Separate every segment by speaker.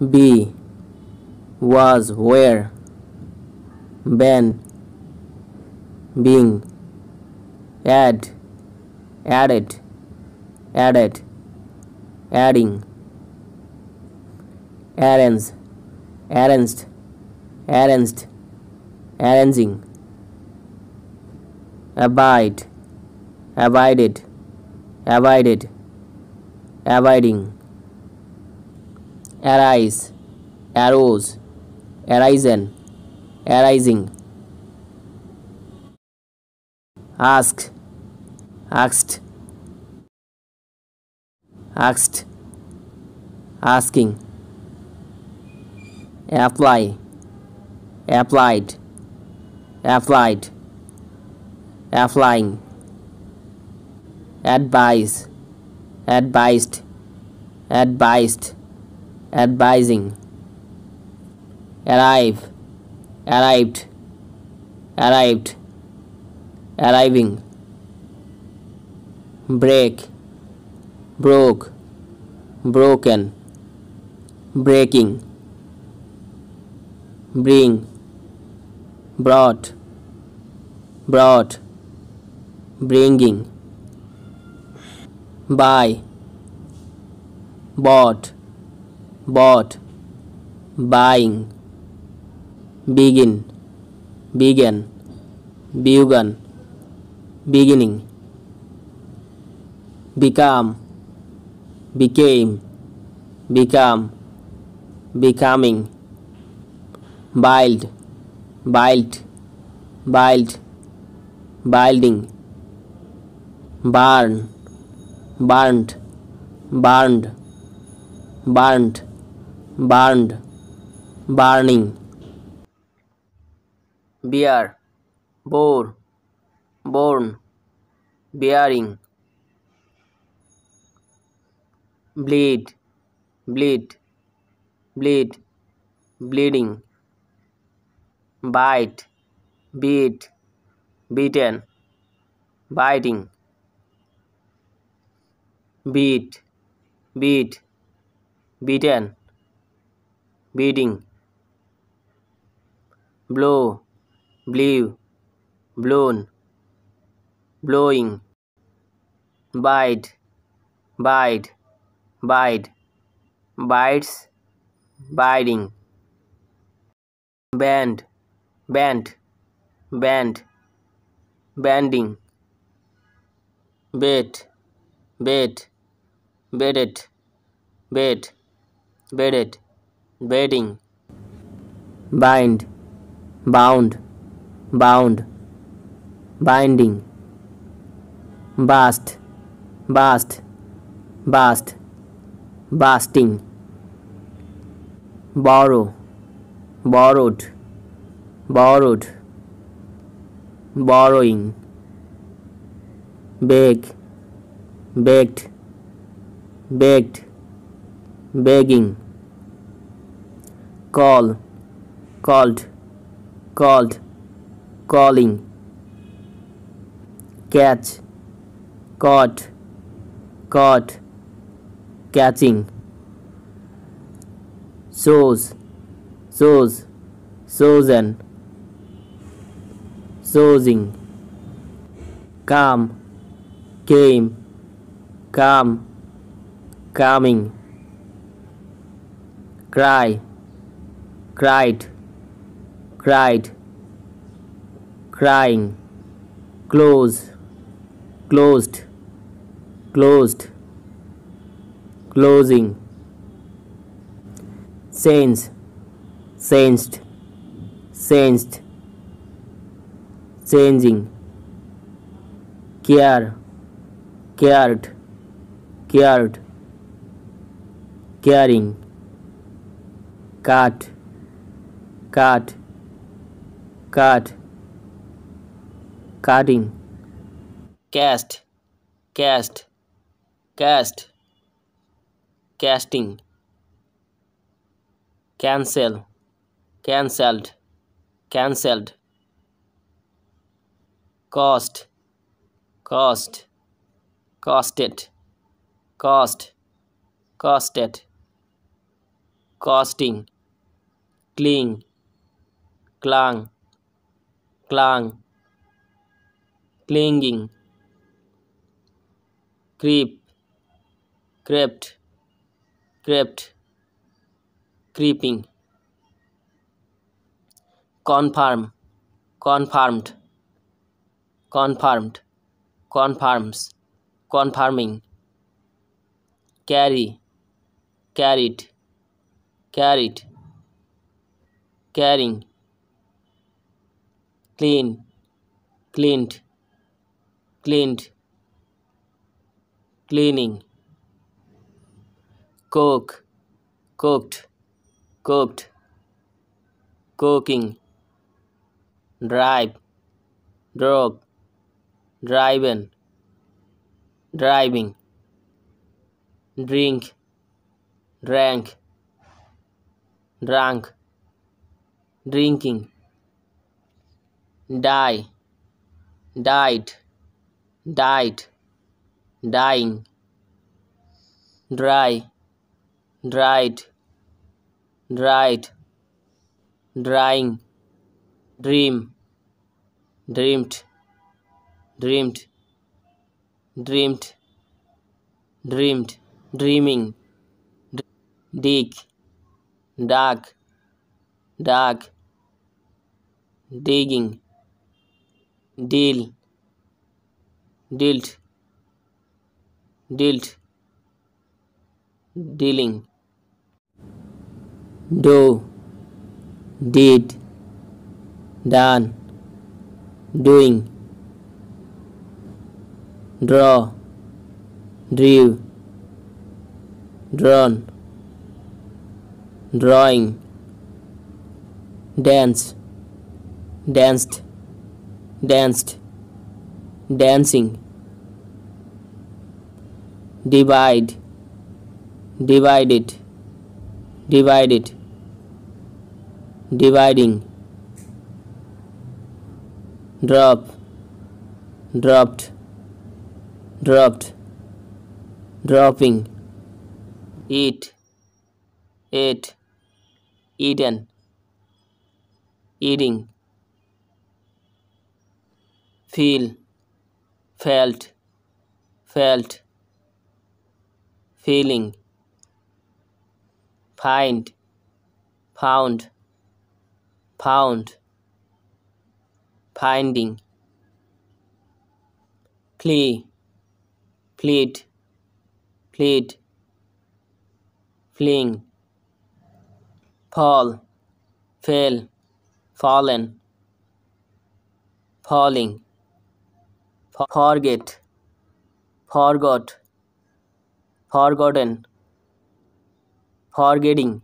Speaker 1: be was were been being add added added adding arrange arranged arranged arranging abide abided abided abiding arise arose arisen arising. Ask asked asked asking. Apply applied applied applying. Advise advised advised advising. Arrive. Arrived. Arrived. Arriving. Break. Broke. Broken. Breaking. Bring. Brought. Brought. Bringing. Buy. Bought bought. Buying. Begin. Began begun. Beginning. Become. Became. Become. Becoming. Build. Built. Built. Building. Burn. Burnt. Burned. Burnt burned burning, bear, bore, born, bearing, bleed bleed bleed, bleeding, bite, beat, beaten biting beat beat beaten beating blow. Blew. Blown. Blowing. Bite bite bite bites biting bend bent bend bending bait bait bedded. Bed. Bedded bedding bind bound bound binding bust bust bust busting borrow borrowed borrowed borrowing beg begged begged begging call called called calling catch caught caught catching shows shows chosen choosing come came come coming cry cried cried crying close closed closed closing. Sense sensed sensed. Changing. Care cared cared. Caring. Cut cut cut cutting cast cast cast casting cancel cancelled cancelled cost cost costed cost costed costing cling clung clung clinging creep crept crept creeping confirm confirmed confirmed confirms confirming carry carried carried carrying clean cleaned cleaned cleaning. Cook. Cooked. Cooked. Cooking. Drive. Drove. Driven driving. Drink. Drank. Drank drinking die died died dying dry dried dried drying dream dreamed dreamed dreamed dreamed dreaming dig dug dug digging deal. Dealt. Dealt. Dealing. Do. Did. Done. Doing. Draw. Drew. Drawn. Drawing. Dance. Danced danced dancing divide divided divided dividing drop dropped dropped dropping eat ate eaten eating feel felt felt feeling find found found finding plea plead plead fleeing fall fell fallen falling forget forgot forgotten forgetting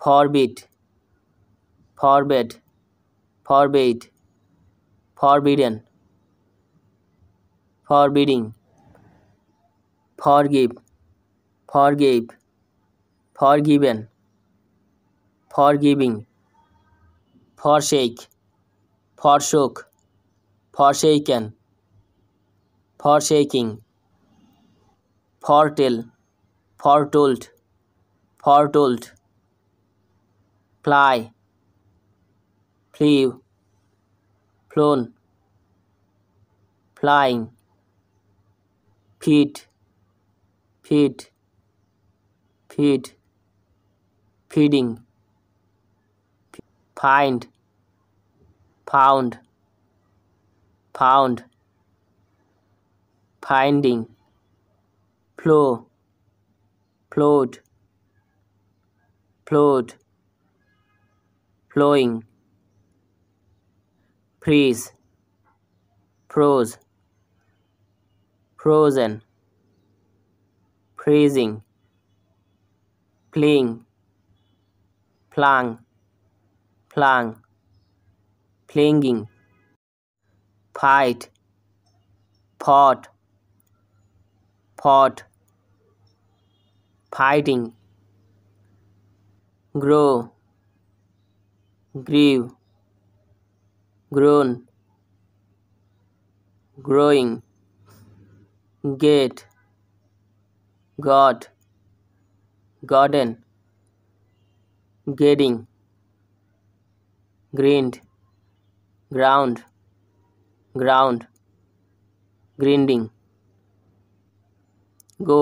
Speaker 1: forbid forbade forbade forbidden forbidding forgive forgive forgiven forgiving forsake forsook forsaken forsaking foretell foretold foretold fly flew flown flying feed feed feed feeding. Find found found finding flow flowed flowed flowing freeze froze frozen freezing playing plung plung planging fight fought fought fighting grow grew grown growing get got garden getting grind ground ground grinding go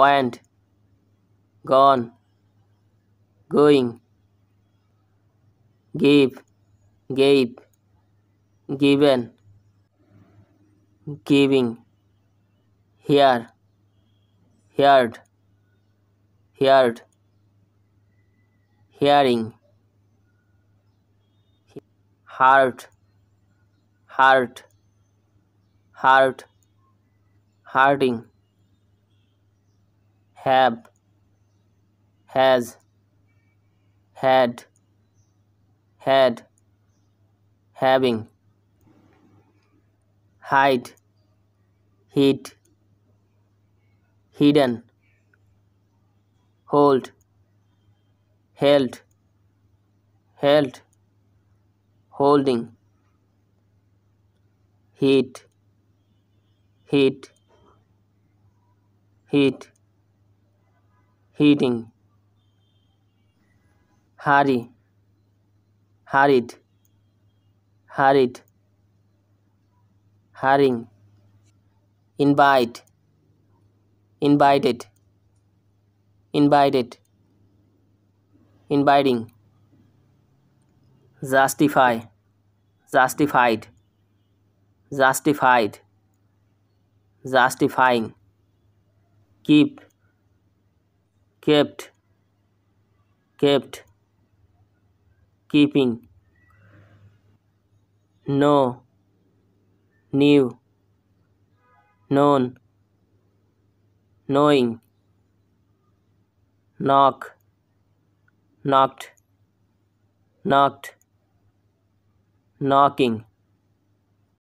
Speaker 1: went gone going give gave given giving hear heard heard hearing heart heart heart hearting have has had had having hide hid hidden hold held held holding heat heat heat heating hurry hurried hurried hurrying invite invited invited inviting justify justified justified. Justifying. Keep. Kept. Kept. Keeping. Know knew known. Knowing. Knock. Knocked. Knocked. Knocking